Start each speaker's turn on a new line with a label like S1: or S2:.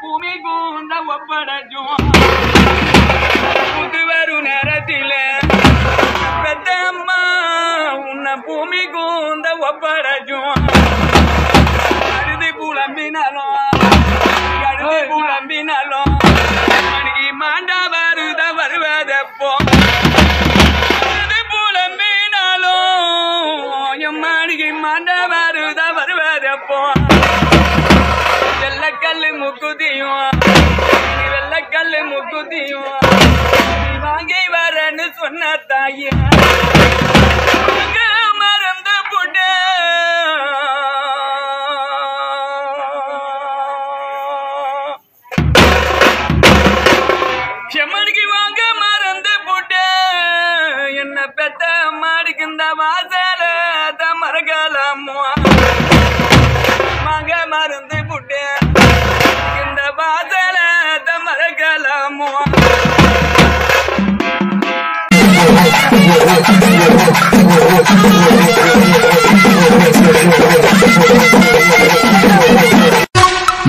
S1: பூமி கூந்த ஒப்படைச்சோம். புது வரும் நேரத்தில பெத்தம்மா உன்னை பூமி கூந்த ஒப்படைச்சோம். அழுது புலம்பினாலும் அழுது புலம்பினாலும் மணிக்கு மாண்டா வருத வருவதப்போ. மாண்டா வருத வருவதப்போ. வெள்ளக்கல்லு முக்குதியும் வாங்கி வரன்னு சொன்ன தாயே. மறந்து போட்டேன் எம்மடிக்கு வாங்க மறந்து போட்டேன் என்ன பெத்த அம்மாடிக்கு இந்த வாசல தான் மறக்கலாமோ?